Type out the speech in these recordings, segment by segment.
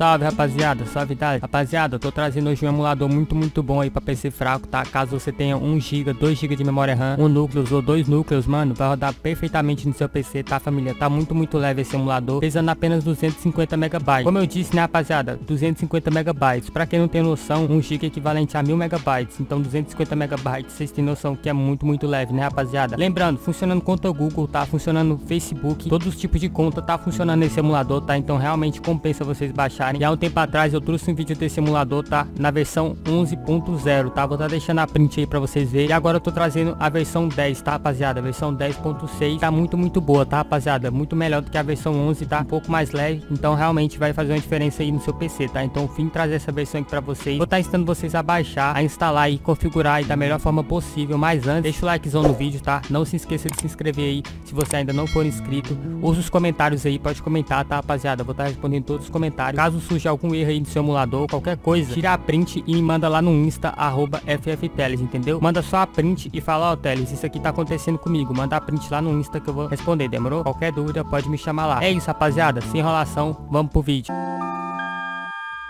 Salve rapaziada, suavidade Rapaziada, eu tô trazendo hoje um emulador muito muito bom aí pra PC fraco, tá? Caso você tenha 1GB, 2GB de memória RAM, um núcleo ou dois núcleos, mano Vai rodar perfeitamente no seu PC, tá família? Tá muito muito leve esse emulador, pesando apenas 250 MB Como eu disse, né rapaziada, 250 MB Pra quem não tem noção, 1GB é equivalente a 1000 MB Então 250 MB, vocês têm noção que é muito muito leve, né rapaziada? Lembrando, funcionando conta Google, tá? Funcionando Facebook, todos os tipos de conta tá funcionando nesse emulador, tá? Então realmente compensa vocês E há um tempo atrás eu trouxe um vídeo desse emulador, tá? Na versão 11.0, tá? Vou estar tá deixando a print aí pra vocês verem. E agora eu tô trazendo a versão 10, tá, rapaziada? A versão 10.6 tá muito, muito boa, tá, rapaziada? Muito melhor do que a versão 11, tá? Um pouco mais leve. Então realmente vai fazer uma diferença aí no seu PC, tá? Então vim trazer essa versão aqui pra vocês. Vou estar tá ensinando vocês a baixar, a instalar e configurar aí da melhor forma possível. Mas antes, deixa o likezão no vídeo, tá? Não se esqueça de se inscrever aí se você ainda não for inscrito. Usa os comentários aí, pode comentar, tá, rapaziada? Vou estar tá respondendo todos os comentários. Caso surja algum erro aí no seu emulador, qualquer coisa, tira a print e me manda lá no Insta, arroba FFTeles, entendeu? Manda só a print e fala, ó, oh, Teles, isso aqui tá acontecendo comigo. Manda a print lá no Insta que eu vou responder, demorou? Qualquer dúvida pode me chamar lá. É isso, rapaziada. Sem enrolação, vamos pro vídeo.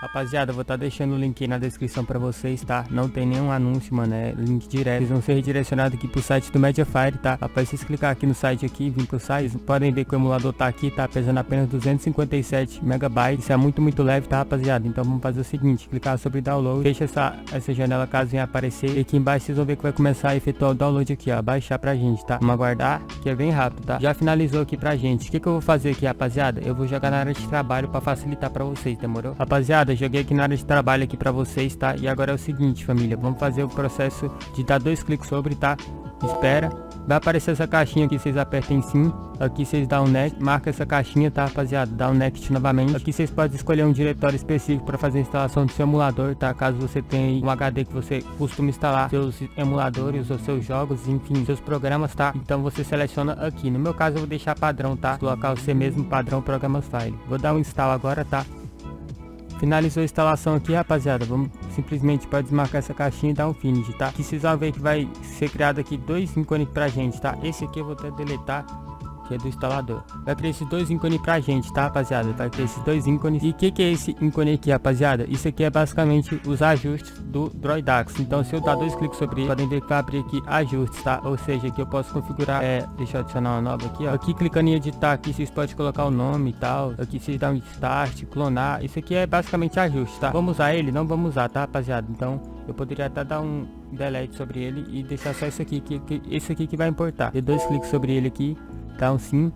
Rapaziada, vou estar tá deixando o link aí na descrição pra vocês, tá? Não tem nenhum anúncio, mano, é link direto. Vocês vão ser redirecionados aqui pro site do Mediafire, tá? Rapaz, vocês clicar aqui no site aqui, vir pro site, podem ver que o emulador tá aqui, tá? Pesando apenas 257 megabytes. Isso é muito, muito leve, tá, rapaziada? Então vamos fazer o seguinte, clicar sobre download, deixa essa, essa janela caso venha aparecer. E aqui embaixo vocês vão ver que vai começar a efetuar o download aqui, ó. Baixar pra gente, tá? Vamos aguardar, que é bem rápido, tá? Já finalizou aqui pra gente. O que que eu vou fazer aqui, rapaziada? Eu vou jogar na área de trabalho pra facilitar pra vocês, demorou? Rapaziada, joguei aqui na área de trabalho aqui para vocês, tá? E agora é o seguinte, família, vamos fazer o processo de dar dois cliques sobre, tá? Espera. Vai aparecer essa caixinha aqui, vocês apertem sim. Aqui vocês dão um next, marca essa caixinha, tá, rapaziada? Dá um next novamente. Aqui vocês podem escolher um diretório específico para fazer a instalação do seu emulador, tá? Caso você tenha um HD que você costuma instalar seus emuladores ou seus jogos, enfim, seus programas, tá? Então você seleciona aqui. No meu caso eu vou deixar padrão, tá? Colocar você mesmo padrão programas file. Vou dar um install agora, tá? Finalizou a instalação aqui, rapaziada. Vamos simplesmente para desmarcar essa caixinha e dar um finish, tá? Que vocês vão ver que vai ser criado aqui dois ícones pra gente, tá? Esse aqui eu vou até deletar é do instalador. Vai ter esses dois ícones pra gente, tá, rapaziada? Vai ter esses dois ícones. E o que, que é esse ícone aqui, rapaziada? Isso aqui é basicamente os ajustes do Droidax. Então, se eu dar dois cliques sobre ele, podem ver que vai abrir aqui ajustes, tá? Ou seja, que eu posso configurar, é... Deixa eu adicionar uma nova aqui, ó. Aqui, clicando em editar aqui, vocês podem colocar o nome e tal. Aqui, vocês dão um start, clonar. Isso aqui é basicamente ajuste, tá? Vamos usar ele? Não vamos usar, tá, rapaziada? Então, eu poderia até dar um delete sobre ele e deixar só isso aqui, que, que esse aqui que vai importar. Dê dois cliques sobre ele aqui então sim.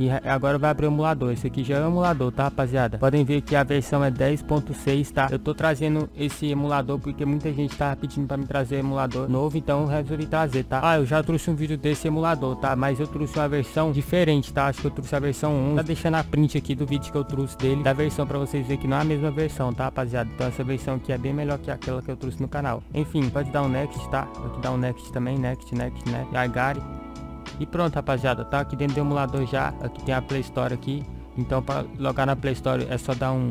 E agora vai abrir o emulador. Esse aqui já é o emulador, tá, rapaziada? Podem ver que a versão é 10.6, tá? Eu tô trazendo esse emulador porque muita gente tá pedindo pra me trazer emulador novo, então resolvi trazer, tá? Ah, eu já trouxe um vídeo desse emulador, tá? Mas eu trouxe uma versão diferente, tá? Acho que eu trouxe a versão 1. Tá deixando a print aqui do vídeo que eu trouxe dele, da versão pra vocês verem que não é a mesma versão, tá, rapaziada? Então essa versão aqui é bem melhor que aquela que eu trouxe no canal. Enfim, pode dar um next, tá? Aqui dá um next também, next, next, next, agare. E pronto, rapaziada, tá aqui dentro do emulador já. Aqui tem a Play Store aqui. Então para logar na Play Store é só dar um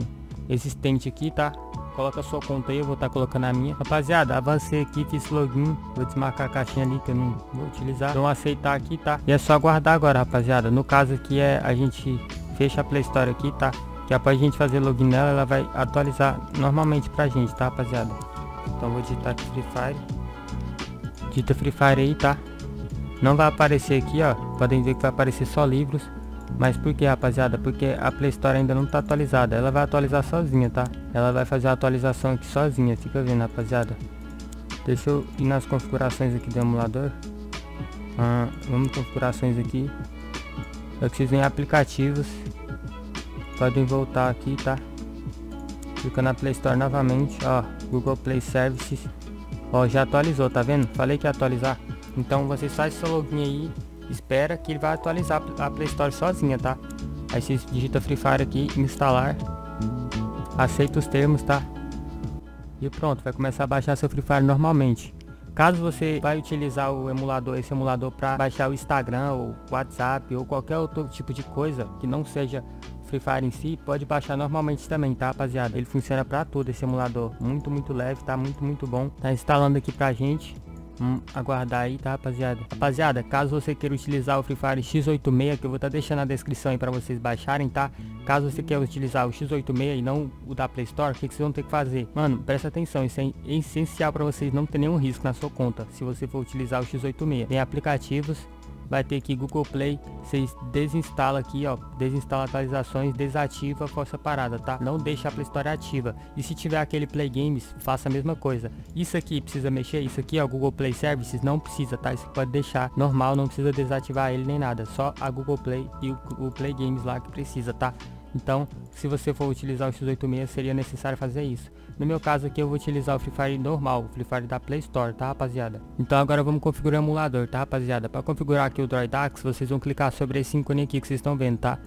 existente aqui, tá? Coloca a sua conta aí, eu vou estar tá colocando a minha. Rapaziada, avancei aqui, fiz login. Vou desmarcar a caixinha ali que eu não vou utilizar. Então aceitar aqui, tá? E é só aguardar agora, rapaziada. No caso aqui é a gente fecha a Play Store aqui, tá? Que após a gente fazer login nela, ela vai atualizar normalmente pra gente, tá, rapaziada? Então vou digitar aqui Free Fire. Digita Free Fire aí, tá? Não vai aparecer aqui, ó. Podem ver que vai aparecer só livros. Mas por que, rapaziada? Porque a Play Store ainda não tá atualizada. Ela vai atualizar sozinha, tá? Ela vai fazer a atualização aqui sozinha. Fica vendo, rapaziada. Deixa eu ir nas configurações aqui do emulador. Ah, vamos configurações aqui. Aqui vocês vêm aplicativos. Podem voltar aqui, tá? Clica na Play Store novamente, ó. Google Play Services. Ó, já atualizou, tá vendo? Falei que ia atualizar. Então você faz seu login aí, espera que ele vai atualizar a Play Store sozinha, tá? Aí você digita Free Fire aqui, instalar, aceita os termos, tá? E pronto, vai começar a baixar seu Free Fire normalmente. Caso você vai utilizar o emulador, esse emulador para baixar o Instagram ou WhatsApp ou qualquer outro tipo de coisa que não seja Free Fire em si, pode baixar normalmente também, tá rapaziada? Ele funciona para tudo esse emulador, muito muito leve, tá muito muito bom. Tá instalando aqui pra gente. Vamos aguardar aí, tá, rapaziada? Rapaziada, caso você queira utilizar o Free Fire X86, que eu vou estar tá deixando na descrição aí pra vocês baixarem, tá? Caso você queira utilizar o X86 e não o da Play Store, o que, que vocês vão ter que fazer? Mano, presta atenção, isso é essencial pra vocês não ter nenhum risco na sua conta, se você for utilizar o X86. Tem aplicativos vai ter aqui Google Play, vocês desinstala aqui, ó, desinstala atualizações, desativa força parada, tá? Não deixa a Play Store ativa. E se tiver aquele Play Games, faça a mesma coisa. Isso aqui precisa mexer, isso aqui, ó, Google Play Services, não precisa, tá? Isso pode deixar normal, não precisa desativar ele nem nada, só a Google Play e o, o Play Games lá que precisa, tá? Então, se você for utilizar o X86, seria necessário fazer isso. No meu caso aqui, eu vou utilizar o Free Fire normal, o Free Fire da Play Store, tá, rapaziada? Então agora vamos configurar o emulador, tá, rapaziada? Para configurar aqui o Droidax, vocês vão clicar sobre esse ícone aqui que vocês estão vendo, tá?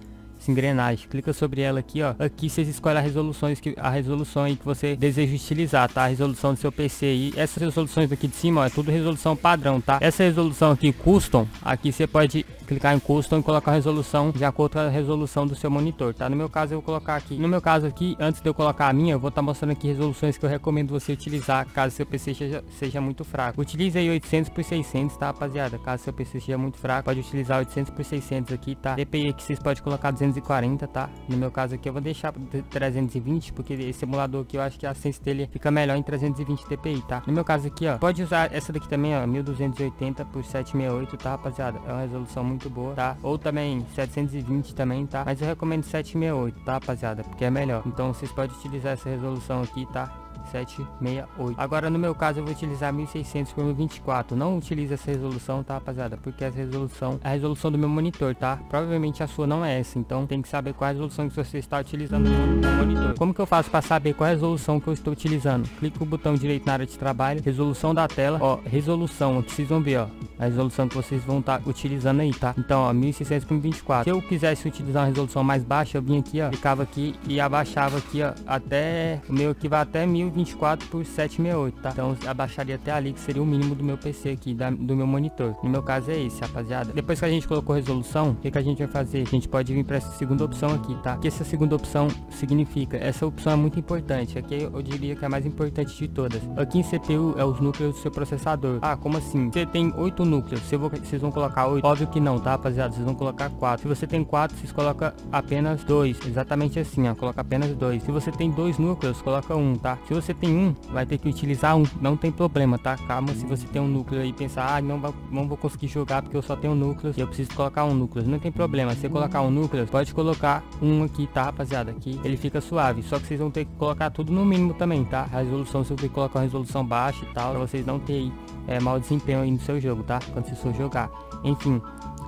Engrenagem. Clica sobre ela aqui, ó. Aqui vocês escolhem a resoluções que a resolução aí que você deseja utilizar, tá? A resolução do seu PC aí. Essas resoluções aqui de cima, ó, é tudo resolução padrão, tá? Essa resolução aqui custom, aqui você pode clicar em custom e colocar a resolução de acordo com a resolução do seu monitor, tá? No meu caso eu vou colocar aqui, no meu caso aqui, antes de eu colocar a minha, eu vou estar tá mostrando aqui resoluções que eu recomendo você utilizar caso seu PC seja, seja muito fraco. Utilize aí 800 por 600, tá, rapaziada? Caso seu PC seja muito fraco, pode utilizar 800 por 600 aqui, tá? DPI aqui vocês podem colocar 240, tá? No meu caso aqui eu vou deixar 320, porque esse emulador aqui eu acho que a sense dele fica melhor em 320 DPI, tá? No meu caso aqui, ó, pode usar essa daqui também, ó, 1280 por 768, tá, rapaziada? É uma resolução muito boa, tá? Ou também 720 também, tá? Mas eu recomendo 768, tá, rapaziada? Porque é melhor. Então vocês podem utilizar essa resolução aqui, tá? 768. Agora no meu caso eu vou utilizar 1600 por 1024. Não utilize essa resolução, tá rapaziada? Porque essa resolução é a resolução do meu monitor, tá? Provavelmente a sua não é essa, então tem que saber qual é a resolução que você está utilizando no monitor. Como que eu faço para saber qual é a resolução que eu estou utilizando? Clique o botão direito na área de trabalho, resolução da tela, ó, resolução, vocês vão ver, ó, a resolução que vocês vão estar tá utilizando aí, tá? Então, ó, 1600 por 1024. Se eu quisesse utilizar uma resolução mais baixa, eu vim aqui, ó, ficava aqui e abaixava aqui, ó, até o meu aqui vai até 1020 24 por 768, tá? Então abaixaria até ali, que seria o mínimo do meu PC aqui, da, do meu monitor. No meu caso é esse, rapaziada. Depois que a gente colocou resolução, o que, que a gente vai fazer? A gente pode vir para essa segunda opção aqui, tá? O que essa segunda opção significa? Essa opção é muito importante. Aqui eu diria que é a mais importante de todas. Aqui em CPU é os núcleos do seu processador. Ah, como assim? Você tem oito núcleos. Você vou, vocês vão colocar oito? Óbvio que não, tá, rapaziada? Vocês vão colocar quatro. Se você tem quatro, vocês colocam apenas dois. Exatamente assim, ó. Coloca apenas dois. Se você tem dois núcleos, coloca um, tá? Se você tem um, vai ter que utilizar um, não tem problema, tá? Calma, se você tem um núcleo aí pensar, ah, não, não vou conseguir jogar porque eu só tenho núcleos e eu preciso colocar um núcleo. Não tem problema, se colocar um núcleo, pode colocar um aqui, tá, rapaziada? Aqui ele fica suave, só que vocês vão ter que colocar tudo no mínimo também, tá? A resolução, você que colocar uma resolução baixa e tal, pra vocês não terem é, mau desempenho aí no seu jogo, tá? Quando vocês for jogar. Enfim,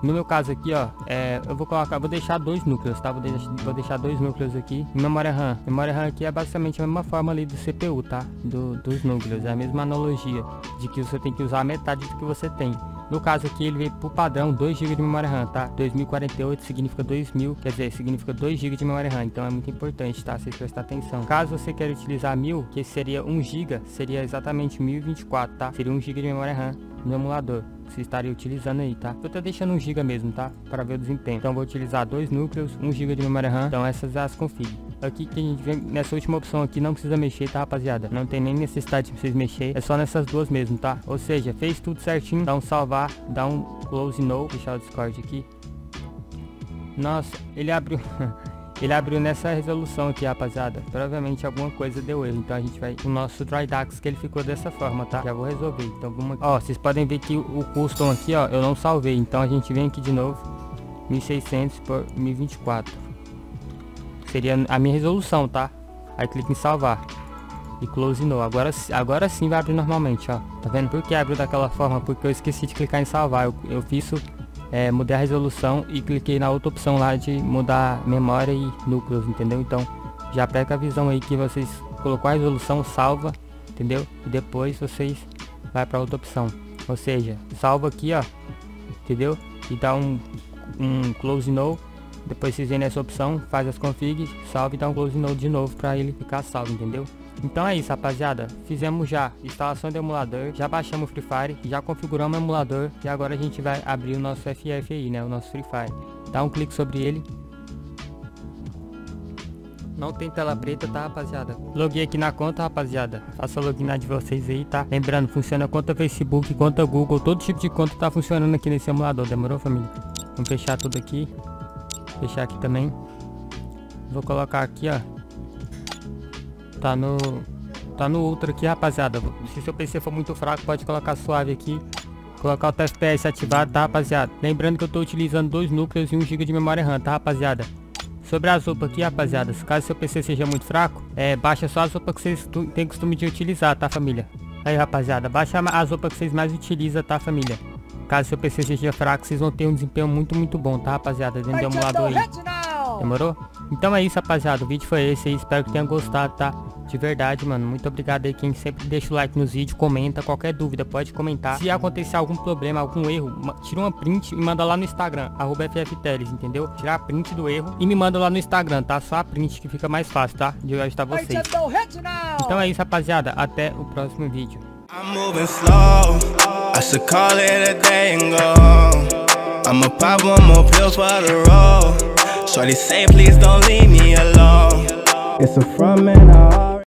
no meu caso aqui, ó, é, eu vou colocar, vou deixar dois núcleos, tá? Vou, deixar, vou deixar dois núcleos aqui. Memória RAM. Memória RAM aqui é basicamente a mesma forma ali do CPU, tá? Do, dos núcleos. É a mesma analogia de que você tem que usar metade do que você tem. No caso aqui ele veio por padrão 2 GB de memória RAM, tá? 2048 significa 2000, quer dizer, significa 2 GB de memória RAM, então é muito importante, tá? Vocês prestar atenção. Caso você queira utilizar 1000, que seria 1 GB, seria exatamente 1024, tá? Seria 1 GB de memória RAM no emulador você estaria utilizando aí, tá? Eu tô deixando 1 GB mesmo, tá? Para ver o desempenho. Então vou utilizar dois núcleos, 1 GB de memória RAM. Então essas as config. Aqui que a gente vem nessa última opção aqui não precisa mexer, tá, rapaziada? Não tem nem necessidade de vocês mexer. É só nessas duas mesmo, tá? Ou seja, fez tudo certinho. Dá um salvar, dá um close no. Deixar o Discord aqui. Nossa, ele abriu. Ele abriu nessa resolução aqui, rapaziada. Provavelmente alguma coisa deu erro. Então a gente vai... O nosso Drydax que ele ficou dessa forma, tá? Já vou resolver. Então vamos. Ó, vocês podem ver que o custom aqui, ó, eu não salvei. Então a gente vem aqui de novo. 1600 por 1024. Seria a minha resolução, tá? Aí clica em salvar. E close no. Agora, agora sim vai abrir normalmente, ó. Tá vendo? Por que abriu daquela forma? Porque eu esqueci de clicar em salvar. Eu, eu fiz isso é, mudei a resolução e cliquei na outra opção lá de mudar memória e núcleos, entendeu? Então já pega a visão aí que vocês colocou a resolução, salva, entendeu? E depois vocês vai para outra opção. Ou seja, salva aqui, ó, entendeu? E dá um, um close no. Depois vocês vêm nessa opção, faz as configs, salva e dá um close no de novo para ele ficar salvo, entendeu? Então é isso, rapaziada. Fizemos já instalação do emulador, já baixamos o Free Fire, já configuramos o emulador e agora a gente vai abrir o nosso FF aí, né? O nosso Free Fire. Dá um clique sobre ele. Não tem tela preta, tá, rapaziada? Loguei aqui na conta, rapaziada. Faça login na de vocês aí, tá? Lembrando, funciona conta Facebook, conta Google. Todo tipo de conta tá funcionando aqui nesse emulador. Demorou, família? Vamos fechar tudo aqui. Fechar aqui também. Vou colocar aqui, ó. Tá no... Tá no Ultra aqui, rapaziada. Se seu PC for muito fraco, pode colocar suave aqui. Colocar o TFPS ativado, tá, rapaziada? Lembrando que eu tô utilizando dois núcleos e 1 GB de memória RAM, tá, rapaziada? Sobre as roupas aqui, rapaziada, caso seu PC seja muito fraco, é, baixa só as roupas que vocês têm costume de utilizar, tá, família? Aí, rapaziada, baixa as roupas que vocês mais utilizam, tá, família? Caso seu PC seja fraco, vocês vão ter um desempenho muito, muito bom, tá, rapaziada? Dentro do emulador aí. Demorou? Então é isso, rapaziada. O vídeo foi esse aí. Espero que tenham gostado, tá? De verdade, mano. Muito obrigado aí quem sempre deixa o like nos vídeos, comenta. Qualquer dúvida, pode comentar. Se acontecer algum problema, algum erro, tira uma print e manda lá no Instagram, arroba FFTeles, entendeu? Tirar a print do erro e me manda lá no Instagram, tá? Só a print que fica mais fácil, tá? De ajudar vocês. Então é isso, rapaziada. Até o próximo vídeo. I should call it a day and go. I'ma pop one more pill for the road. Shorty say, please don't leave me alone. It's a front man,